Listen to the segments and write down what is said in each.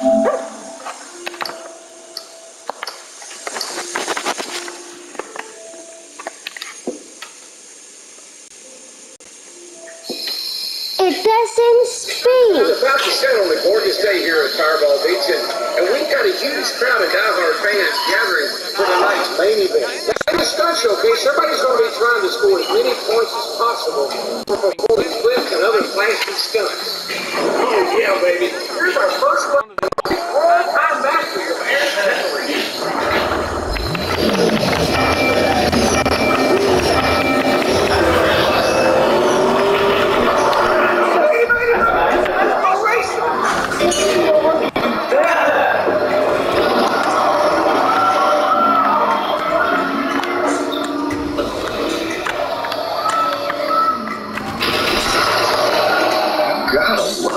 It doesn't speak. It's about to set on a gorgeous day here at Fireball Beach, and, we've got a huge crowd of diehard fans gathering for tonight's main event. The stunt showcase, everybody's going to be trying to score as many points as possible flips and other stunts. Oh, yeah, baby. Here's our first one.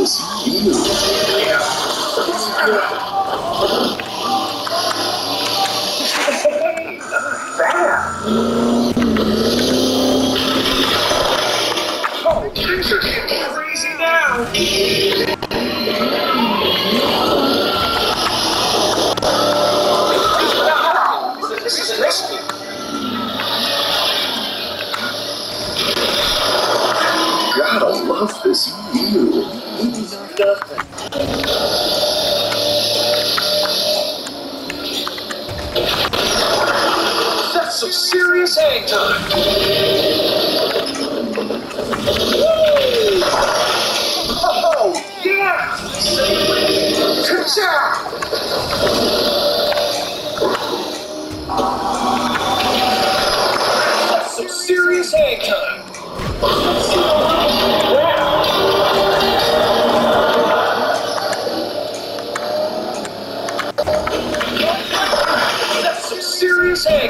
love this view. Love this view. That's some serious hang time. Oh, yeah! That's some serious hang time. Serious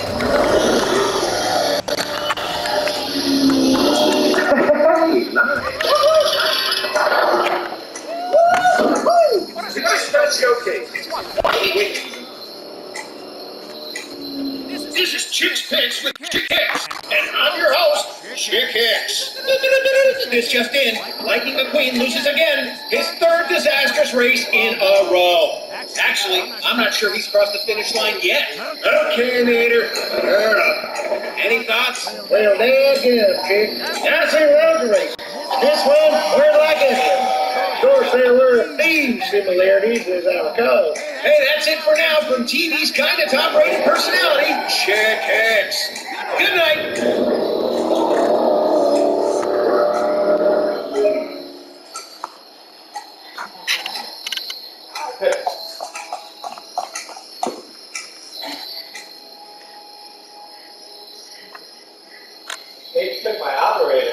is Chicks Picks with Chick Hicks, and I'm your host, Chick Hicks. This just in, Lightning McQueen loses again, his third disastrous race in a row. Actually, I'm not sure he's crossed the finish line yet. Okay, Nader. Any thoughts? Well, there again, Chick. That's a road race. This one, we're like it there were these similarities with our code. Hey, that's it for now from TV's kind of top-rated personality, Chick Hicks. Good night. They took my operator.